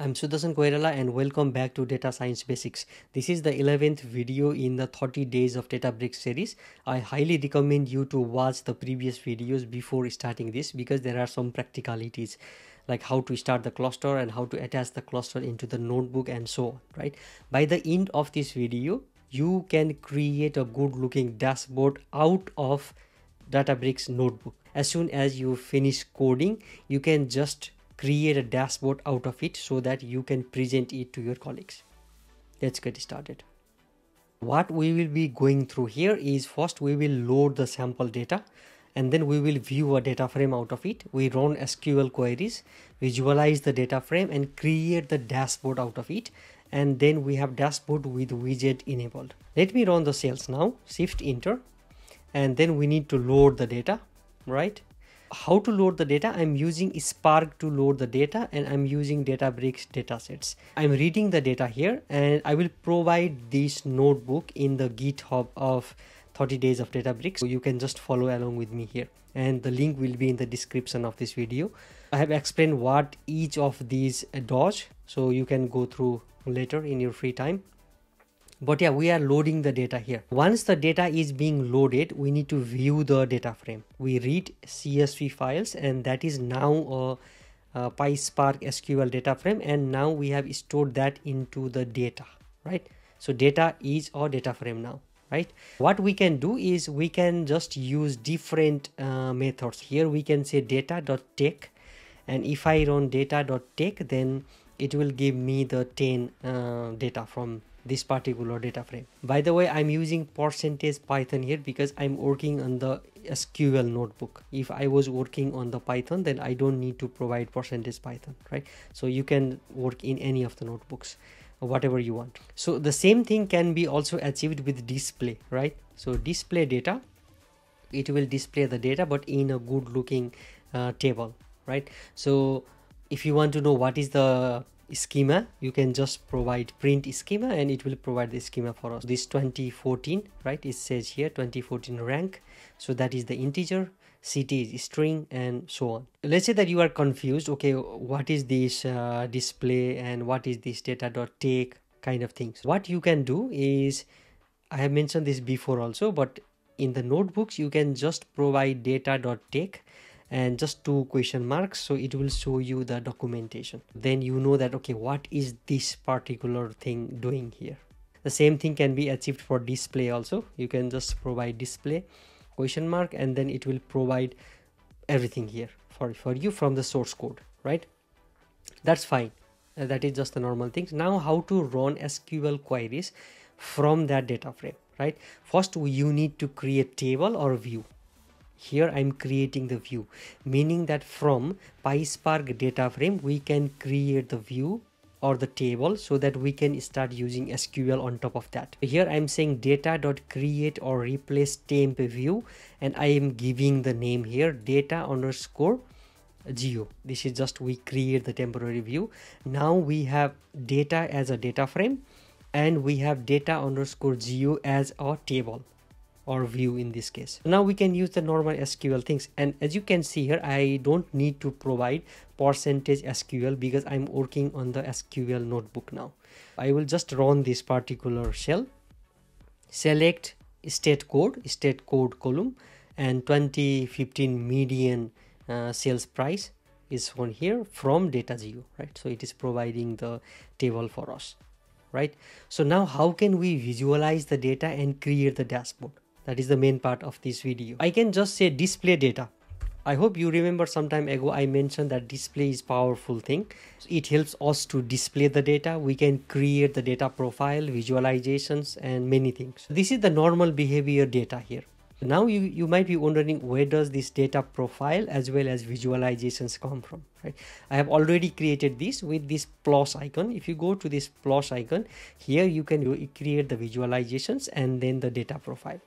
I'm Sudarshan Koirala and welcome back to Data Science Basics. This is the 11th video in the 30 days of Databricks series. I highly recommend you to watch the previous videos before starting this because there are some practicalities like how to start the cluster and how to attach the cluster into the notebook and so on, right? By the end of this video, you can create a good looking dashboard out of Databricks notebook. As soon as you finish coding, you can just create a dashboard out of it so that you can present it to your colleagues. Let's get started. What we will be going through here is first we will load the sample data and then we will view a data frame out of it. We run SQL queries, visualize the data frame and create the dashboard out of it. And then we have dashboard with widget enabled. Let me run the cells now, shift enter. And then we need to load the data, right? How to load the data. I'm using spark to load the data and i'm using databricks datasets. I'm reading the data here and i will provide this notebook in the github of 30 days of databricks. So you can just follow along with me here. And the link will be in the description of this video. I have explained what each of these does so you can go through later in your free time but yeah we are loading the data here. Once the data is being loaded we need to view the data frame. We read csv files and that is now a, a PySpark SQL data frame and now we have stored that into the data right? So data is our data frame now right? What we can do is we can just use different uh, methods. Here we can say data.take and if I run data.take then it will give me the 10 uh, data from this particular data frame. By the way i'm using percentage python here because i'm working on the sql notebook. If i was working on the python then i don't need to provide percentage python right? So you can work in any of the notebooks whatever you want. So the same thing can be also achieved with display right? So display data it will display the data but in a good looking uh, table right? So if you want to know what is the schema. You can just provide print schema and it will provide the schema for us. This 2014 right it says here 2014 rank. So that is the integer city is string and so on. Let's say that you are confused. Okay what is this uh, display and what is this data dot take kind of things. What you can do is i have mentioned this before also but in the notebooks you can just provide data dot take and just two question marks so it will show you the documentation. Then you know that okay what is this particular thing doing here? The same thing can be achieved for display also. You can just provide display question mark and then it will provide everything here for for you from the source code right? That's fine. Uh, that is just the normal things. Now how to run sql queries from that data frame right? First you need to create table or view here i'm creating the view meaning that from PySpark data frame we can create the view or the table so that we can start using SQL on top of that. Here I'm saying data dot create or replace temp view and I am giving the name here data underscore geo. This is just we create the temporary view. Now we have data as a data frame and we have data underscore geo as a table or view in this case. Now we can use the normal SQL things. And as you can see here I don't need to provide percentage SQL because I'm working on the SQL notebook now. I will just run this particular cell. Select state code state code column and 2015 median uh, sales price is on here from data geo right? So it is providing the table for us right? So now how can we visualize the data and create the dashboard that is the main part of this video. I can just say display data. I hope you remember some time ago i mentioned that display is powerful thing. It helps us to display the data. We can create the data profile visualizations and many things. This is the normal behavior data here. Now you you might be wondering where does this data profile as well as visualizations come from right? I have already created this with this plus icon. If you go to this plus icon here you can create the visualizations and then the data profile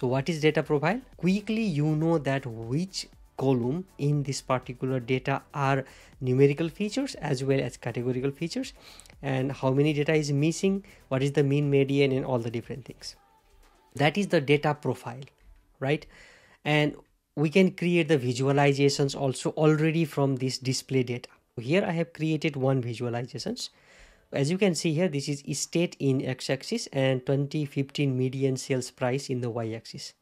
so what is data profile? Quickly you know that which column in this particular data are numerical features as well as categorical features and how many data is missing, what is the mean median and all the different things. That is the data profile, right? And we can create the visualizations also already from this display data here I have created one visualizations as you can see here this is state in x-axis and 2015 median sales price in the y-axis.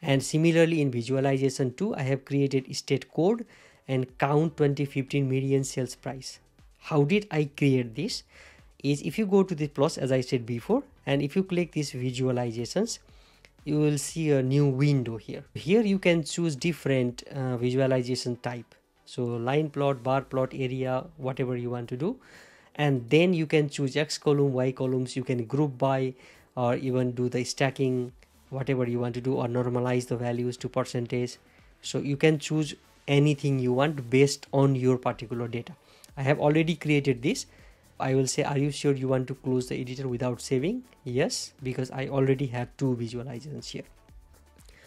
And similarly in visualization 2 I have created state code and count 2015 median sales price. How did I create this? Is if you go to the plus as I said before and if you click these visualizations you will see a new window here. Here you can choose different uh, visualization type. So line plot bar plot area whatever you want to do and then you can choose x column y columns. You can group by or even do the stacking whatever you want to do or normalize the values to percentage. So you can choose anything you want based on your particular data. I have already created this. I will say are you sure you want to close the editor without saving? Yes because i already have two visualizations here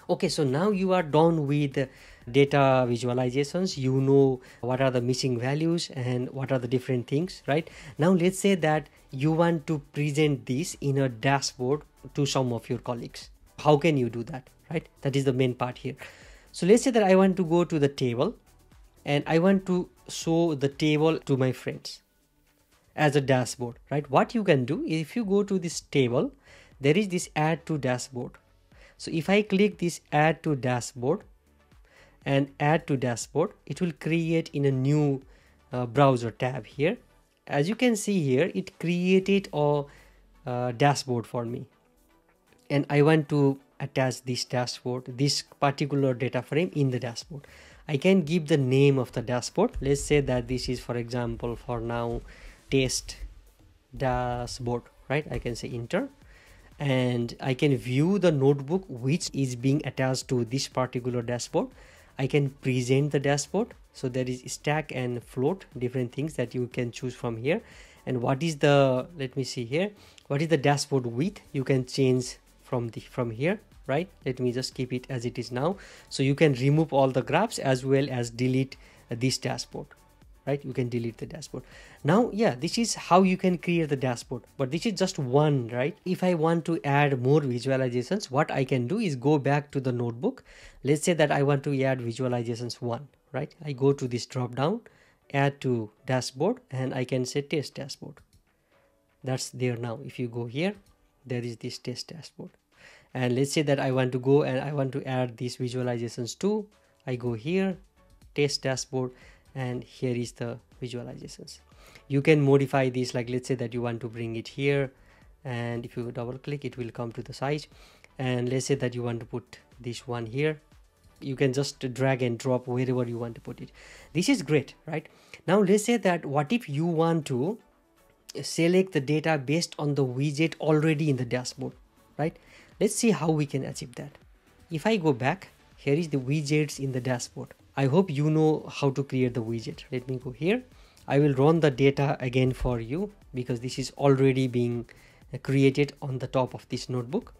okay so now you are done with data visualizations. You know what are the missing values and what are the different things right? Now let's say that you want to present this in a dashboard to some of your colleagues. How can you do that right? That is the main part here. So let's say that i want to go to the table and i want to show the table to my friends as a dashboard right? What you can do if you go to this table there is this add to dashboard so if I click this add to dashboard and add to dashboard, it will create in a new uh, browser tab here. As you can see here, it created a uh, dashboard for me. And I want to attach this dashboard, this particular data frame in the dashboard. I can give the name of the dashboard. Let's say that this is, for example, for now, test dashboard, right? I can say enter and I can view the notebook which is being attached to this particular dashboard. I can present the dashboard. So there is stack and float different things that you can choose from here. And what is the, let me see here, what is the dashboard width? You can change from the from here, right? Let me just keep it as it is now. So you can remove all the graphs as well as delete this dashboard right? You can delete the dashboard. Now yeah this is how you can create the dashboard but this is just one right? If i want to add more visualizations what i can do is go back to the notebook. Let's say that i want to add visualizations one right? I go to this drop down add to dashboard and i can say test dashboard. That's there now. If you go here there is this test dashboard. And let's say that i want to go and i want to add these visualizations too. I go here test dashboard and here is the visualizations. You can modify this like let's say that you want to bring it here and if you double click it will come to the size and let's say that you want to put this one here. You can just drag and drop wherever you want to put it. This is great right? Now let's say that what if you want to select the data based on the widget already in the dashboard right? Let's see how we can achieve that. If i go back here is the widgets in the dashboard I hope you know how to create the widget. Let me go here. I will run the data again for you because this is already being created on the top of this notebook.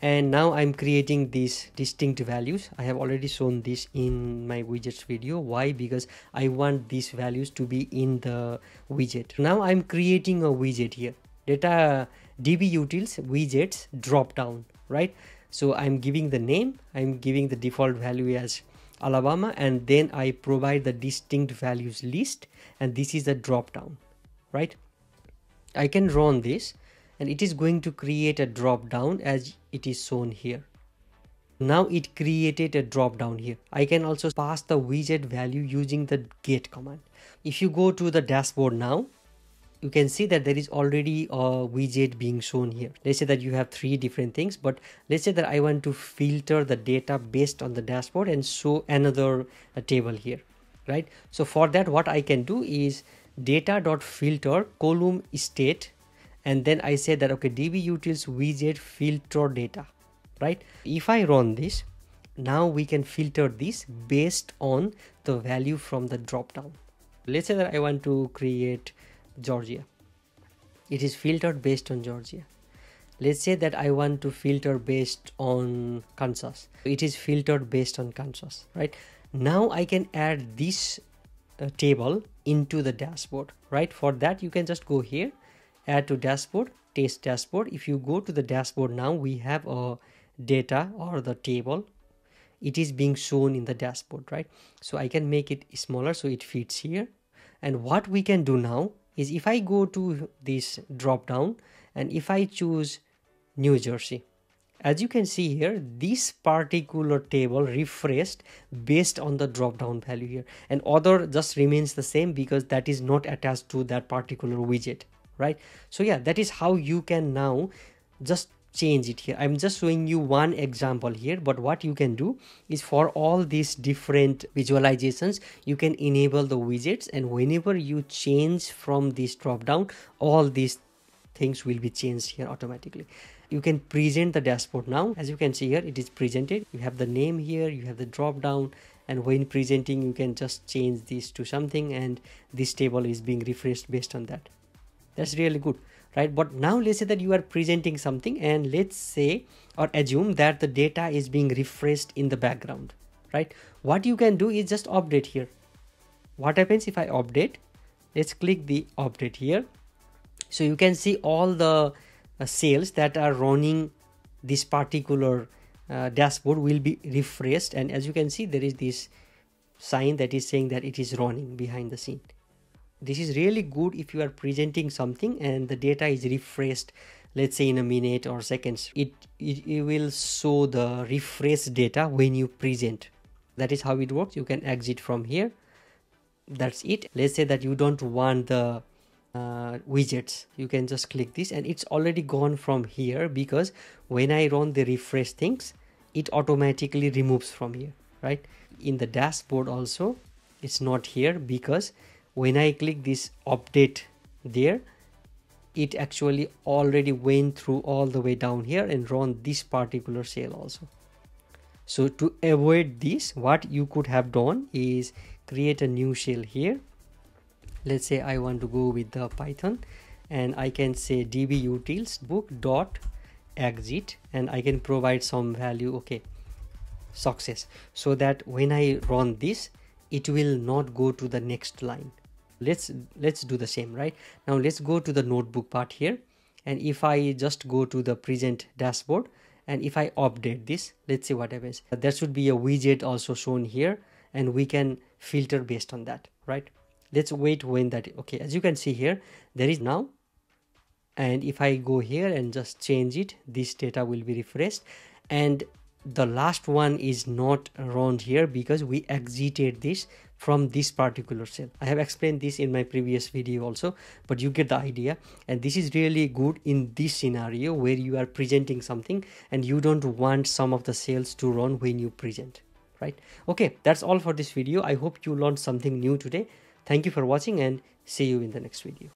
And now I'm creating these distinct values. I have already shown this in my widgets video. Why? Because I want these values to be in the widget. Now I'm creating a widget here. Data dbutils widgets drop down, right? So I'm giving the name. I'm giving the default value as Alabama and then I provide the distinct values list and this is the drop down right? I can run this and it is going to create a drop down as it is shown here. Now it created a drop down here. I can also pass the widget value using the get command. If you go to the dashboard now you can see that there is already a widget being shown here. Let's say that you have three different things but let's say that i want to filter the data based on the dashboard and show another uh, table here right? So for that what i can do is data dot filter column state and then i say that okay db utils widget filter data right? If i run this now we can filter this based on the value from the drop down. Let's say that i want to create Georgia. It is filtered based on Georgia. Let's say that I want to filter based on Kansas. It is filtered based on Kansas, right? Now I can add this uh, table into the dashboard, right? For that, you can just go here, add to dashboard, test dashboard. If you go to the dashboard now, we have a data or the table it is being shown in the dashboard right so i can make it smaller so it fits here and what we can do now is if I go to this drop down and if I choose New Jersey. As you can see here this particular table refreshed based on the drop down value here. And other just remains the same because that is not attached to that particular widget right? So yeah that is how you can now just change it here. I'm just showing you one example here but what you can do is for all these different visualizations you can enable the widgets and whenever you change from this drop down all these things will be changed here automatically. You can present the dashboard now. As you can see here it is presented. You have the name here you have the drop down and when presenting you can just change this to something and this table is being refreshed based on that. That's really good right? But now let's say that you are presenting something and let's say or assume that the data is being refreshed in the background right? What you can do is just update here. What happens if i update? Let's click the update here. So you can see all the uh, cells that are running this particular uh, dashboard will be refreshed. And as you can see there is this sign that is saying that it is running behind the scene this is really good if you are presenting something and the data is refreshed let's say in a minute or seconds. It, it, it will show the refreshed data when you present. That is how it works. You can exit from here. That's it. Let's say that you don't want the uh, widgets. You can just click this and it's already gone from here because when I run the refresh things it automatically removes from here right? In the dashboard also it's not here because when I click this update there it actually already went through all the way down here and run this particular cell also. So to avoid this what you could have done is create a new cell here. Let's say I want to go with the Python and I can say db utils book dot exit and I can provide some value okay success. So that when I run this it will not go to the next line let's let's do the same right? Now let's go to the notebook part here. And if I just go to the present dashboard and if I update this let's see what happens. There should be a widget also shown here and we can filter based on that right? Let's wait when that okay as you can see here there is now. And if I go here and just change it this data will be refreshed. And the last one is not around here because we exited this from this particular cell. I have explained this in my previous video also but you get the idea. And this is really good in this scenario where you are presenting something and you don't want some of the cells to run when you present right? Okay that's all for this video. I hope you learned something new today. Thank you for watching and see you in the next video.